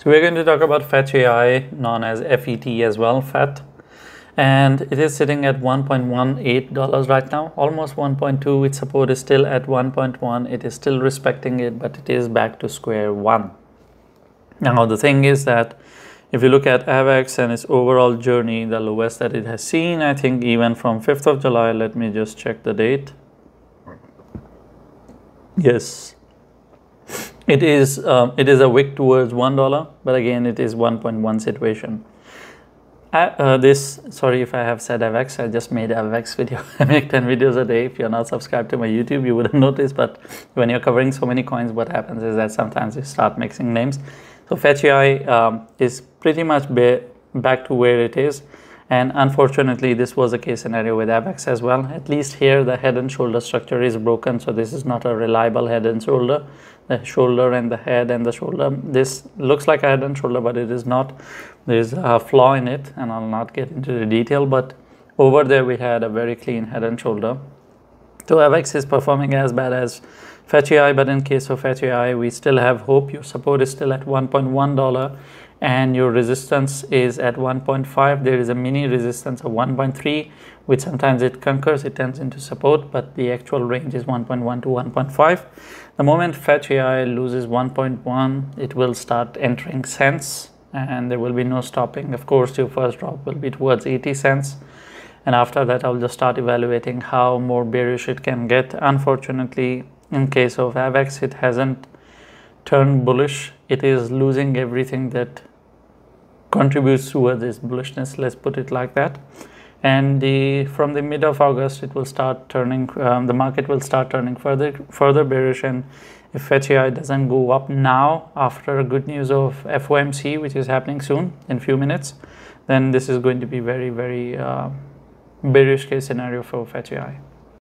So we're going to talk about Fetch AI, known as FET as well, FET. And it is sitting at $1.18 right now, almost 1.2. Its support is still at 1.1. It is still respecting it, but it is back to square one. Now the thing is that if you look at AVAX and its overall journey, the lowest that it has seen, I think even from 5th of July, let me just check the date. Yes, it is um, it is a wick towards one dollar but again it is 1.1 situation. Uh, uh, this sorry if i have said AVAX i just made AVAX video. I make 10 videos a day. If you're not subscribed to my youtube you wouldn't notice but when you're covering so many coins what happens is that sometimes you start mixing names. So fetchai um, is pretty much back to where it is and unfortunately this was a case scenario with AVAX as well at least here the head and shoulder structure is broken so this is not a reliable head and shoulder the shoulder and the head and the shoulder. This looks like a head and shoulder, but it is not. There is a flaw in it, and I'll not get into the detail. But over there, we had a very clean head and shoulder. So AVAX is performing as bad as FetchAI, but in case of FetchAI, we still have hope. Your support is still at $1.1 and your resistance is at 1.5 there is a mini resistance of 1.3 which sometimes it conquers it turns into support but the actual range is 1.1 to 1.5 the moment fetch ai loses 1.1 it will start entering cents and there will be no stopping. Of course your first drop will be towards 80 cents and after that i'll just start evaluating how more bearish it can get. Unfortunately in case of AVAX it hasn't turned bullish. It is losing everything that contributes towards this bullishness let's put it like that. And the from the mid of august it will start turning um, the market will start turning further further bearish. And if FetchAI doesn't go up now after good news of FOMC which is happening soon in few minutes then this is going to be very very uh, bearish case scenario for FetchAI